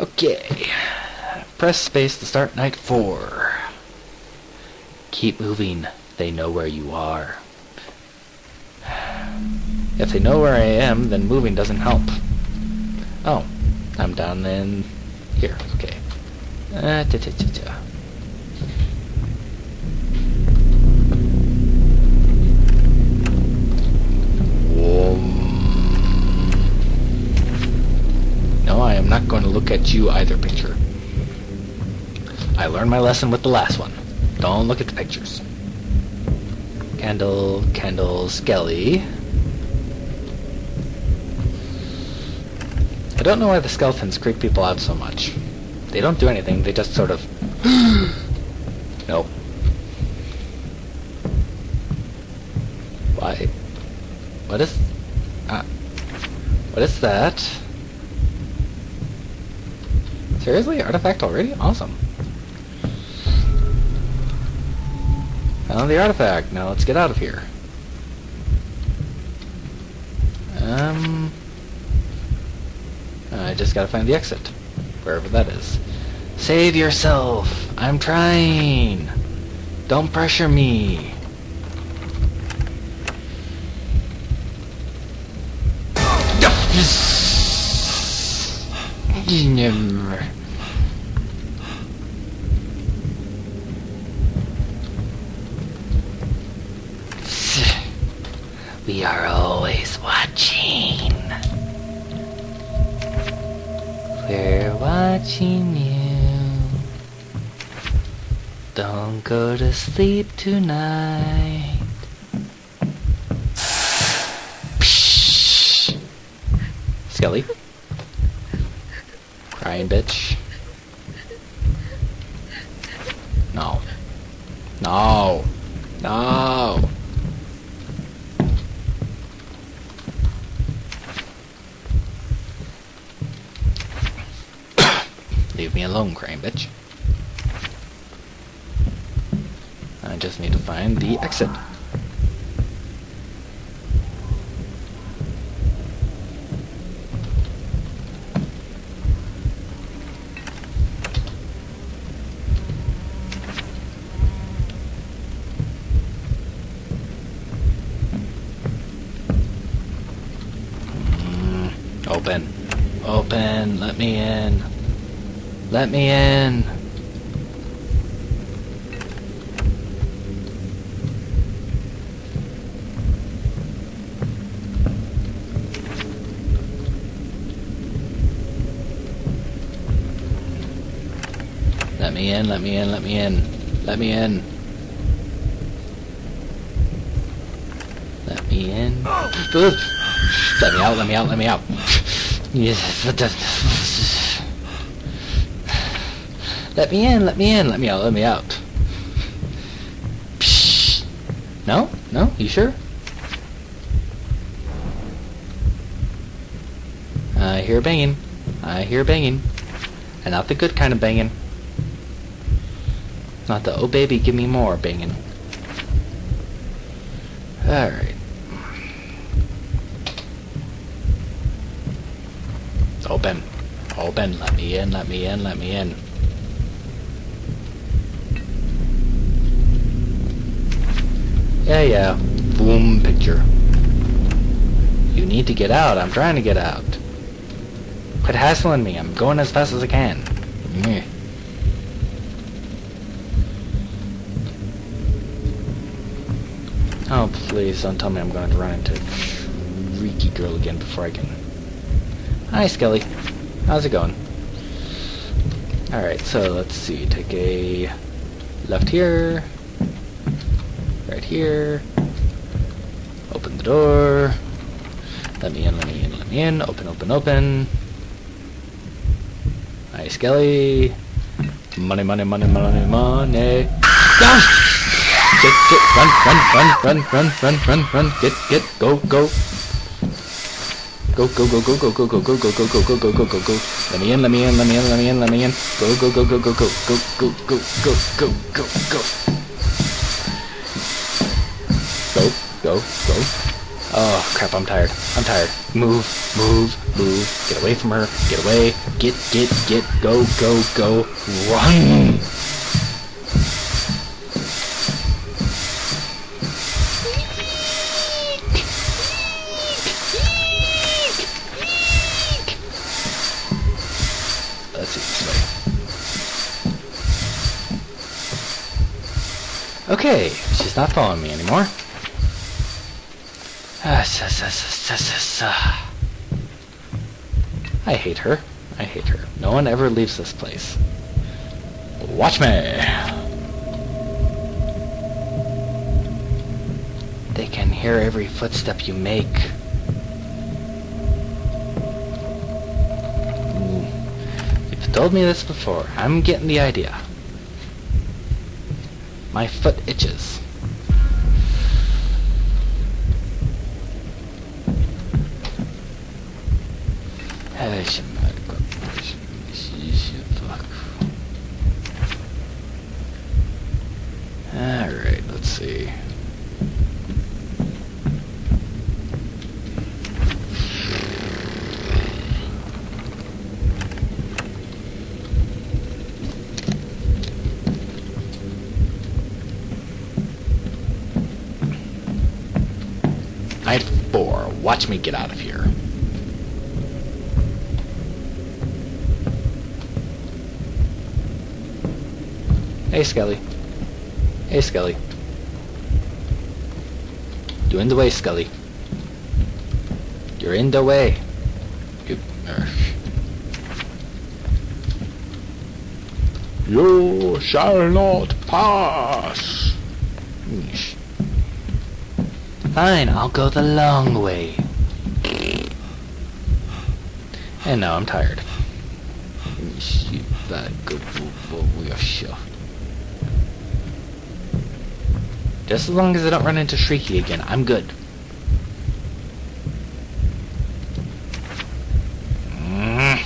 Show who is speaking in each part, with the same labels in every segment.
Speaker 1: Okay. Press space to start night four. Keep moving. They know where you are. If they know where I am, then moving doesn't help. Oh, I'm down in here. Okay. Uh, ta -ta -ta not going to look at you either, picture. I learned my lesson with the last one. Don't look at the pictures. Candle, candle, skelly. I don't know why the skeletons creep people out so much. They don't do anything, they just sort of... no. Why? What is... Uh, what is that? Seriously? Artifact already? Awesome. Found the artifact. Now let's get out of here. Um... I just gotta find the exit. Wherever that is. Save yourself! I'm trying! Don't pressure me! Never. We are always watching. We're watching you. Don't go to sleep tonight. Skelly. Crying bitch. No. No. No. Crying bitch. I just need to find the exit. Mm, Open. Open. Let me in. Let me in. Let me in, let me in, let me in. Let me in. Let me in. Let me out, let me out, let me out. Yes, Let me in, let me in, let me out, let me out. Psh. No? No? You sure? I hear banging. I hear banging. And not the good kind of banging. Not the, oh baby, give me more banging. Alright. Open. Open. Let me in, let me in, let me in. Yeah, yeah. Boom picture. You need to get out. I'm trying to get out. Quit hassling me. I'm going as fast as I can. Meh. Oh, please don't tell me I'm going to run into Freaky Girl again before I can... Hi, Skelly. How's it going? Alright, so let's see. Take a left here. Right here. Open the door. Let me in, let me in, let me in. Open, open, open. Hi, Skelly. Money, money, money, money, money. Gosh! Get, get, run, run, run, run, run, run, run, run. Get, get, go, go. Go, go, go, go, go, go, go, go, go, go, go, go, go, go, go, go. Let me in, let me in, let me in, let me in, let me in. Go, go, go, go, go, go, go, go, go, go, go, go, go. Go, go, go. Oh, crap, I'm tired. I'm tired. Move, move, move. Get away from her. Get away. Get, get, get. Go, go, go. Run! Let's see this way. Okay, she's not following me anymore. I hate her. I hate her. No one ever leaves this place. Watch me! They can hear every footstep you make. You've told me this before. I'm getting the idea. My foot itches. Man. Fuck. Alright, let's see. Night four. Watch me get out of here. Hey, Skelly. Hey, Skelly. You're in the way, Skelly. You're in the way. You, er. You shall not pass. Fine, I'll go the long way. And now I'm tired. Yeesh, you bad good boy, we are sure. Just as long as I don't run into Shrieky again, I'm good. Mm.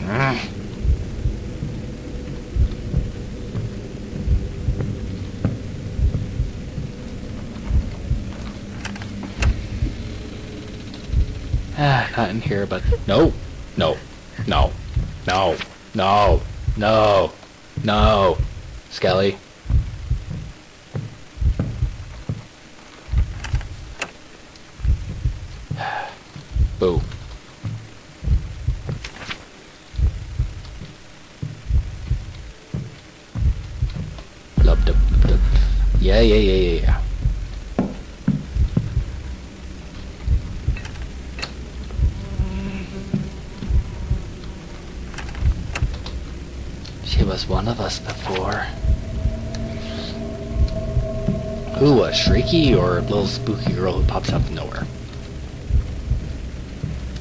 Speaker 1: Mm. Ah, not in here, but no, no, no, no, no, no, no, Skelly. Boo. Yeah, yeah, yeah, yeah, yeah. She was one of us before. Who was Shrieky or a little spooky girl who pops out of nowhere?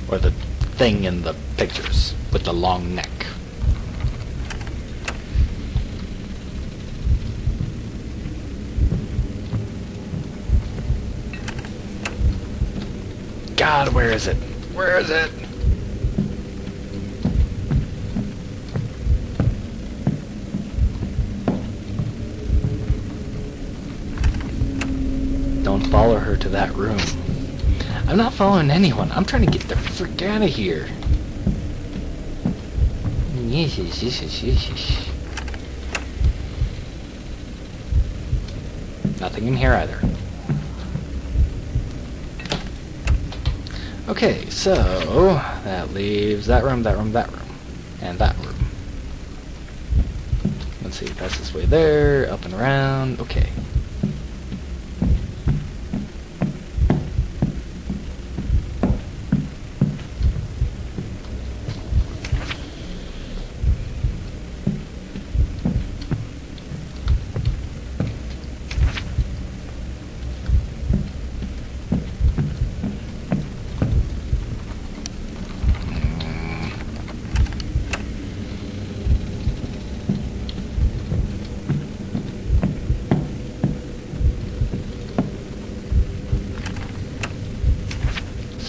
Speaker 1: Or the thing in the pictures with the long neck? God, where is it? Where is it? Don't follow her to that room. I'm not following anyone. I'm trying to get the frick out of here. Yes, yes, yes, yes, yes, yes. Nothing in here either. Okay, so that leaves that room, that room, that room, and that room. Let's see, pass this way there, up and around. Okay.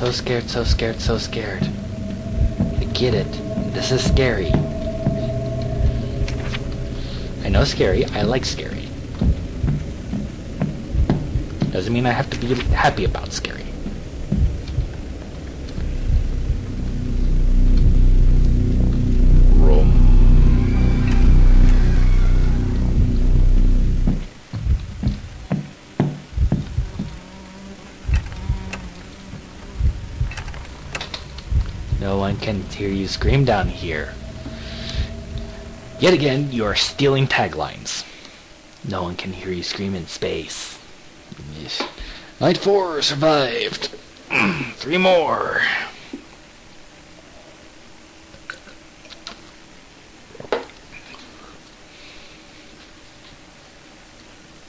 Speaker 1: so scared, so scared, so scared. I get it. This is scary. I know scary. I like scary. Doesn't mean I have to be happy about scary. Can hear you scream down here. Yet again, you are stealing taglines. No one can hear you scream in space. Night four survived. Three more.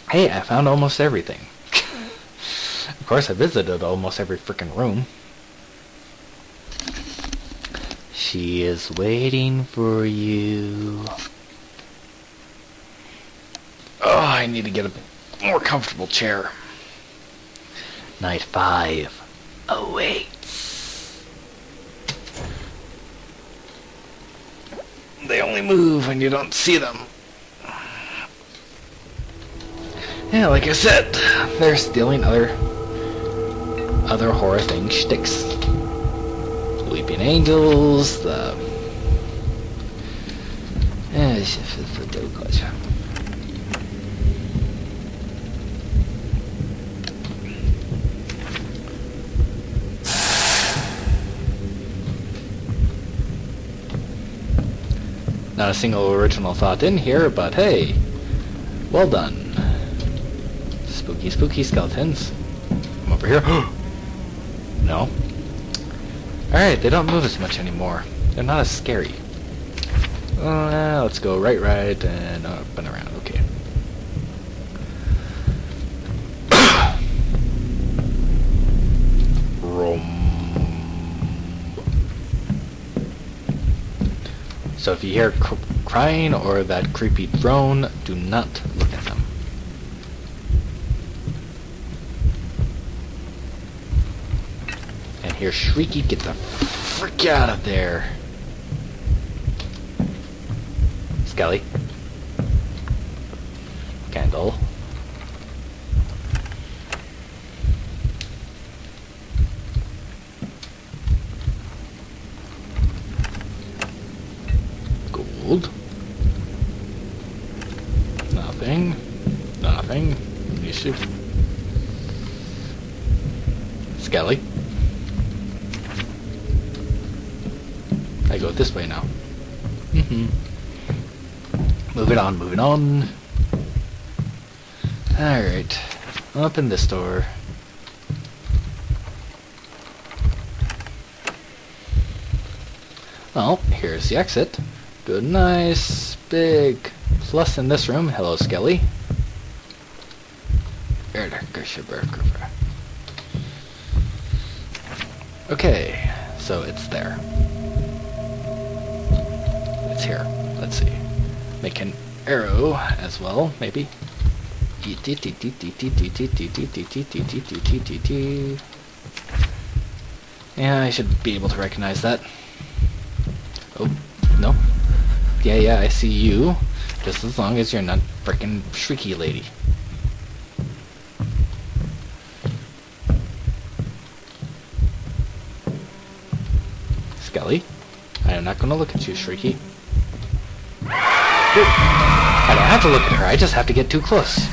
Speaker 1: Hey, I found almost everything. of course, I visited almost every freaking room. She is waiting for you. Oh, I need to get a more comfortable chair. Night five awaits. They only move when you don't see them. Yeah, like I said, they're stealing other other horror thing shticks. Weeping Angels, the... Eh, Not a single original thought in here, but hey, well done. Spooky, spooky skeletons. I'm over here. no. Alright, they don't move as much anymore. They're not as scary. Uh, let's go right, right, and up and around. Okay. So if you hear cr crying or that creepy drone, do not look at them. Hear Shrieky, get the frick out of there. Skelly. Candle. Gold. Nothing. Nothing. Issue. Skelly. I go this way now. Mm-hmm. Moving on, moving on. Alright. Open this door. Well, here's the exit. Good, nice, big plus in this room. Hello, Skelly. Okay, so it's there. Here. Let's see. Make an arrow as well, maybe. Yeah, I should be able to recognize that. Oh, no. Yeah, yeah, I see you. Just as long as you're not frickin' shrieky lady. Skelly, I am not gonna look at you, Shrieky. I don't have to look at her, I just have to get too close.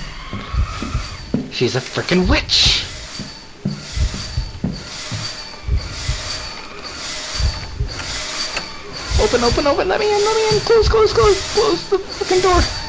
Speaker 1: She's a freaking witch! Open, open, open, let me in, let me in, close, close, close, close the frickin' door.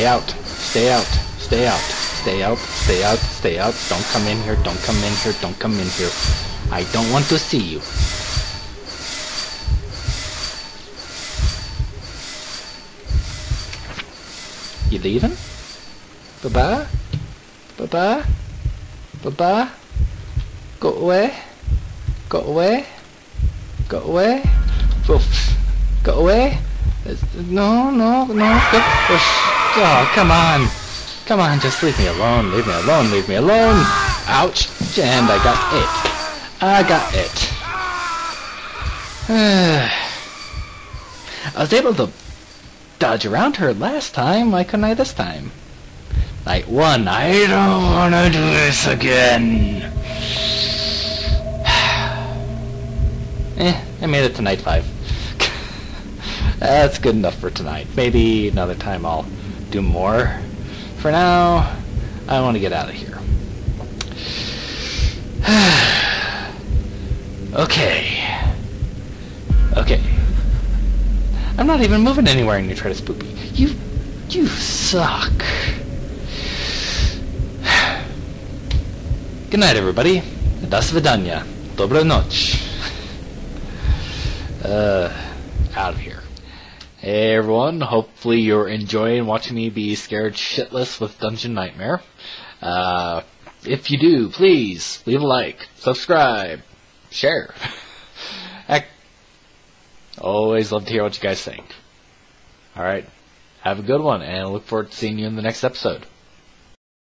Speaker 1: Stay out, stay out, stay out, stay out, stay out, stay out. Don't come in here, don't come in here, don't come in here. I don't want to see you. You leaving? Bye-bye? Bye-bye? Bye-bye? Go away? Go away? Go away. Oof. Go away. Uh, no, no, no. Go. Oh, come on. Come on, just leave me alone. Leave me alone. Leave me alone. Ouch. And I got it. I got it. I was able to dodge around her last time. Why couldn't I this time? Night one. I don't want to do this again. eh, I made it to night five. That's good enough for tonight. Maybe another time I'll do more. For now, I want to get out of here. okay. Okay. I'm not even moving anywhere and you try to spook me. You, you suck. Good night, everybody. До свидания. Доброй ночь. Uh, out of here. Hey everyone, hopefully you're enjoying watching me be scared shitless with Dungeon Nightmare. Uh, if you do, please leave a like, subscribe, share. Heck, always love to hear what you guys think. Alright, have a good one, and I look forward to seeing you in the next episode.